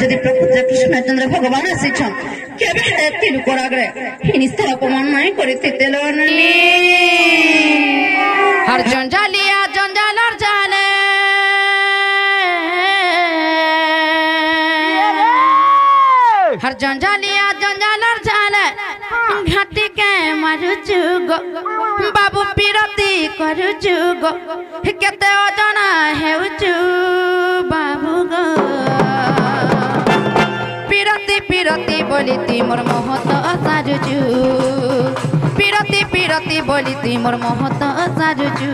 ଯଦି ପ୍ରକୃତ କୃଷ୍ଣଚନ୍ଦ୍ର ଭଗବାନ ଆସିଛନ୍ କେବେ ହେଲେ ତିରୁକରାଗରେ ହିଂସା ଅପମାନ ନାହିଁ କରିଥି ତେଲ ହର ଜଞ୍ଜାଲିଆ ଜଞ୍ଜାଲର ଜାନେ হর জঞ্জালিয়া জঞ্জালর ঝালে ঘাটিকে মারুচু গো বাবু বিরতি করুচু গো কেতে অজনা হেউচু পিরতি পিরতি বলি তুই মোর মহত সাজুচু পিরতি পিরতি বলি তুই মোর মহত সাজুচু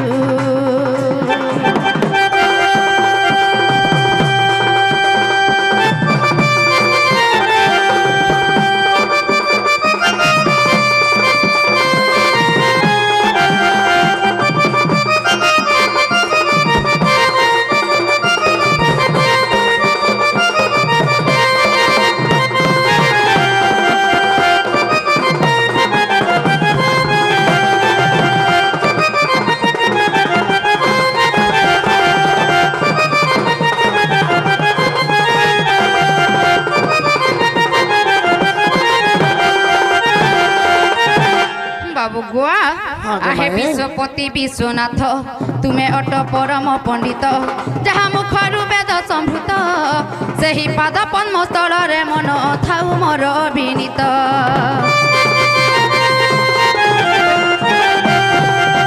আহে বিশ্বপতি বিশ্বনাথ তুমে অট পরম পণ্ডিত যাহা মুখরু বেদ সম্ভৃত ସେହି ପାଦ ପଦ୍ମସ୍ଥଳରେ ମନ ଥାଉ ମୋର ବିନୀତ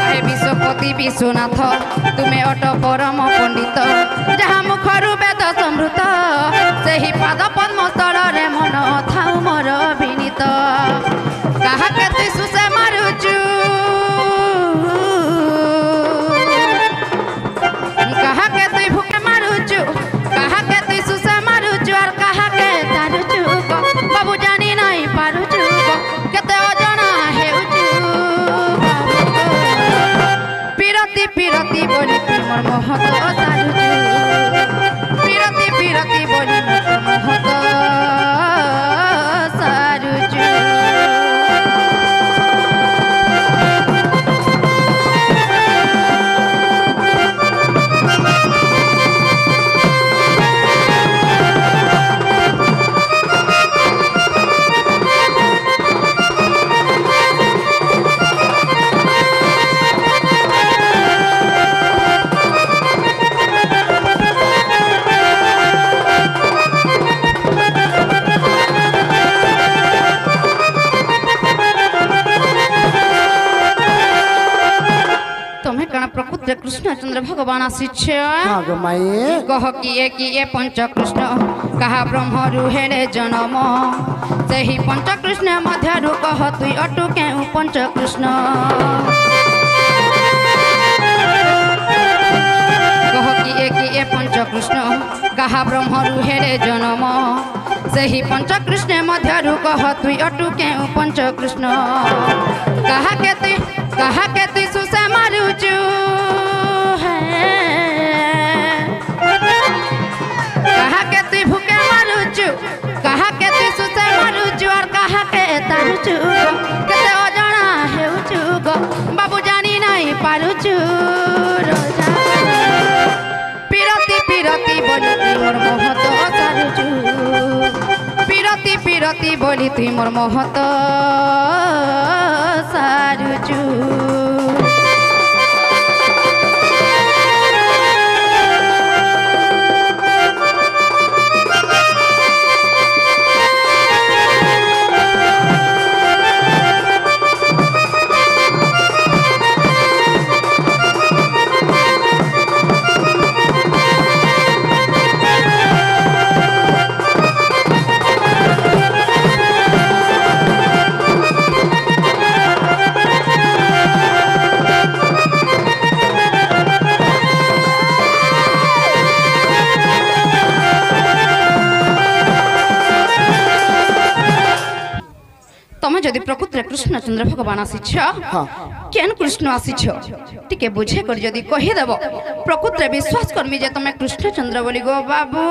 ହେ ବିଶ୍ୱପତି ବିଶ୍ୱନାଥ ତୁମେ ଅଟ ପରମ ପଣ୍ଡିତ ଯାହା ମୁଖରୁ বলি তুই কৃষ্ণচন্দ্র ভগবান আসিছে। কহ কিয়ে কিয়ে পঞ্চকৃষ্ণ কাহা ব্রহ্ম রুহেরে জনম। সেই পঞ্চকৃষ্ণ মধ্যরু কহ তুই অটু কেউ পঞ্চকৃষ্ণ। কহ কিয়ে কিয়ে পঞ্চকৃষ্ণ কাহা ব্রহ্ম রুহেরে জনম। ସେହି ପଞ୍ଚକୃଷ୍ଣ ମଧ୍ୟରୁ କହ ତୁଇ ଅଟୁ କେଉଁ ପଞ୍ଚକୃଷ୍ଣ କାହା କେତେ କାହା তুই ସୁଷା মারুচু? ପିରତି ବୋଲି ତୁଇ ମୋର୍ ମହତ ଯଦି ପ୍ରକୃତରେ କୃଷ୍ଣଚନ୍ଦ୍ର ଭଗବାନ ଆସିଛ ହଁ। କେନ୍ କୃଷ୍ଣ ଆସିଛ ଟିକେ ବୁଝେ କରି ଯଦି କହିଦେବ ପ୍ରକୃତରେ ବିଶ୍ୱାସ କରମି ଯେ ତମେ କୃଷ୍ଣଚନ୍ଦ୍ର ବୋଲି ଗୋ ବାବୁ।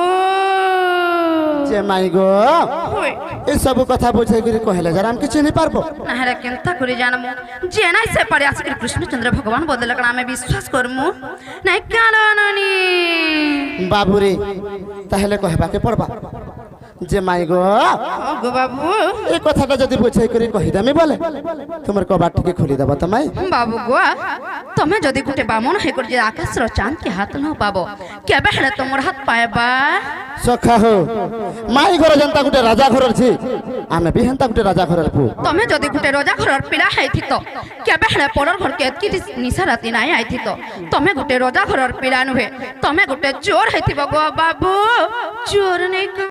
ଯେ ମାଇ ଗୋ ହୁଏ। ଏସବୁ କଥା ବୁଝେଇକିରି କହିଲେ ଯାର ଆମେ କିଛି ନେଇପାରବ ନାହେଲେ କେନ୍ତା କରି ଜାଣମୁ? ଯେ ନାଇଁ ସେ ପାରେ ଆସିକରି କୃଷ୍ଣଚନ୍ଦ୍ର ଭଗବାନ ବଦଲେ କାଣା ଆମେ ବିଶ୍ୱାସ କରମୁ? ନାଇଁ କାଣ ନାନି ବାବୁରେ ତାହେଲେ କହିବାକେ ପଡ଼ବା? যে মাই গো বাবু। এই কথাটা যদি বুঝাই করে কহিদামি বলে তোমার কবার থেকে খুলি দেব তোমায়। বাবু গো তুমি যদি গোটে বামন হয়ে করে যে চাঁদ চাঁদকে হাত না পাবো কেবে হেলে তোমার হাত পাইবা? সখা হো মাই ঘর যেনতা গোটে রাজা ঘরর ছি আমি বি হেনতা গোটে রাজা ঘরর পু। তুমি যদি গোটে রাজা ঘরর পিলা হইথিত কেবে হেলে পরর ঘর কে কি নিশা রাতি নাই আইথিত তুমি গোটে রাজা ঘরর পিলা নহে তুমি গোটে চোর হইথিব গো বাবু। চোর নেই